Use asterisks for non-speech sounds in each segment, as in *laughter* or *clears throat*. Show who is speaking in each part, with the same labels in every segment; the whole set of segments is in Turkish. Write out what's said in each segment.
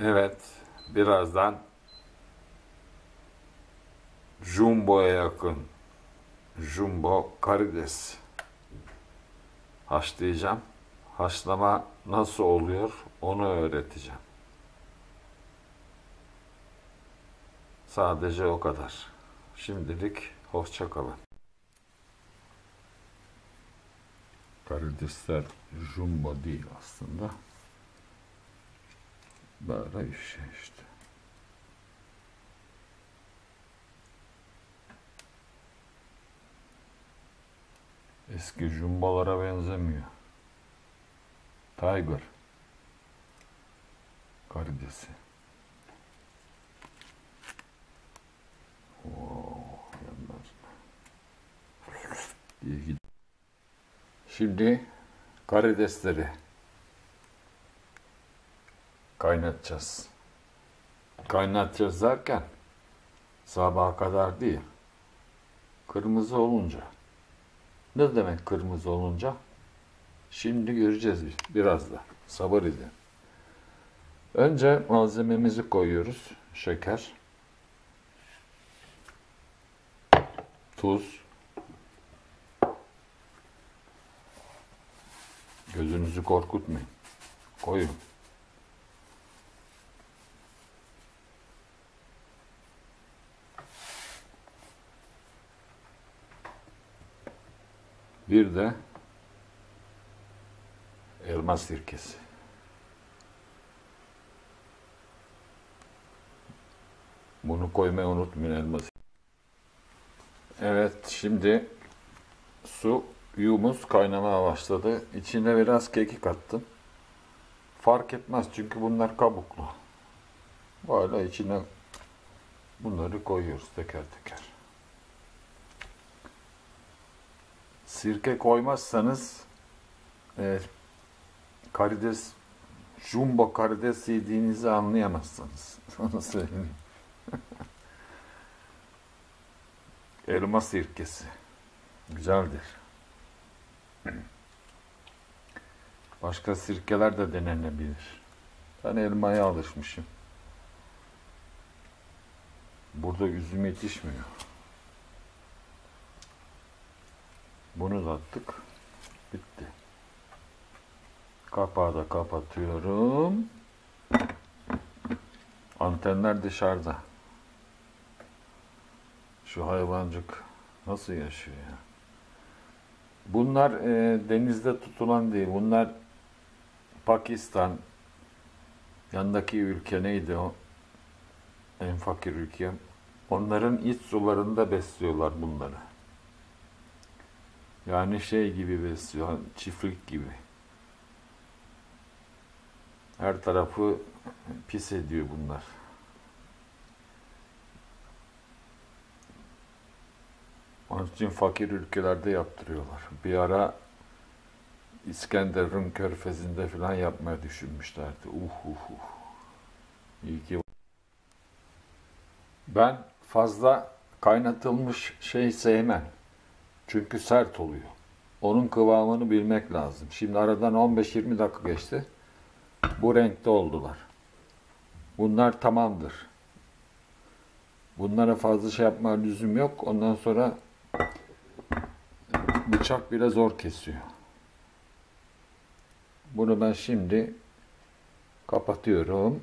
Speaker 1: Evet, birazdan Jumbo'ya yakın Jumbo karides haşlayacağım. Haşlama nasıl oluyor onu öğreteceğim. Sadece o kadar. Şimdilik hoşça kalın. Karidesler jumbo değil aslında. Böyle bir şey işte. Eski jumbolara benzemiyor. Tiger. Karidesi. Oo, yanmaz mı? Şimdi karidesleri kaynatacağız. Kaynatacağız derken sabaha kadar değil. Kırmızı olunca. Ne demek kırmızı olunca? Şimdi göreceğiz biraz da. Sabır edin. Önce malzememizi koyuyoruz. Şeker. Tuz. Gözünüzü korkutmayın. Koyun. Bir de elma sirkesi. Bunu koymayı unutmayın elma. Evet şimdi su yumuz kaynamaya başladı. İçine biraz kekik attım. Fark etmez çünkü bunlar kabuklu. Böyle içine bunları koyuyoruz teker teker. Sirke koymazsanız e, karides jumbo karides yediğinizi anlayamazsınız. *laughs* Onu söyleyeyim. *laughs* Elma sirkesi. Güzeldir. *clears throat* Başka sirkeler de denenebilir. Ben elmaya alışmışım. Burada üzüm yetişmiyor. Bunu da attık. Bitti. Kapağı da kapatıyorum. Antenler dışarıda. Şu hayvancık nasıl yaşıyor ya? Bunlar e, denizde tutulan değil. Bunlar Pakistan, yandaki ülke neydi o? En fakir ülke. Onların iç sularında besliyorlar bunları. Yani şey gibi besliyor, çiftlik gibi. Her tarafı pis ediyor bunlar. Onun için fakir ülkelerde yaptırıyorlar. Bir ara İskenderun körfezinde falan yapmaya düşünmüşlerdi. Uh uh uh. İyi ki. Ben fazla kaynatılmış şey sevmem. Çünkü sert oluyor. Onun kıvamını bilmek lazım. Şimdi aradan 15-20 dakika geçti. Bu renkte oldular. Bunlar tamamdır. Bunlara fazla şey yapma lüzum yok. Ondan sonra bıçak bile zor kesiyor. Bunu ben şimdi kapatıyorum.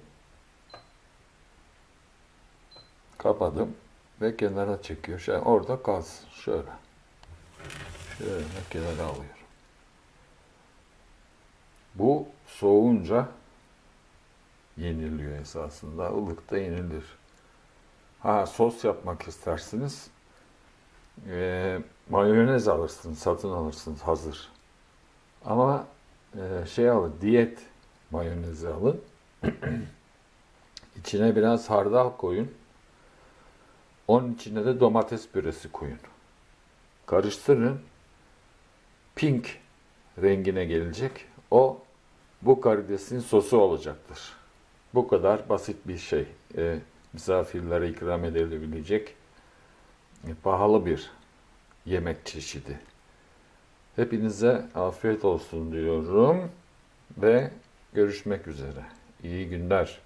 Speaker 1: Kapadım ve kenara çekiyor. Şey, orada kalsın. Şöyle. Şöyle kenara alıyorum. Bu soğunca yeniliyor esasında. Ilıkta yenilir. Ha sos yapmak istersiniz. E, mayonez alırsınız, satın alırsınız hazır. Ama e, şey alın, diyet mayonezi alın. *clears throat* İçine biraz hardal koyun. Onun içine de domates püresi koyun. Karıştırın. Pink rengine gelecek. O bu karidesin sosu olacaktır. Bu kadar basit bir şey. E, misafirlere ikram edilebilecek e, pahalı bir yemek çeşidi. Hepinize afiyet olsun diyorum ve görüşmek üzere. İyi günler.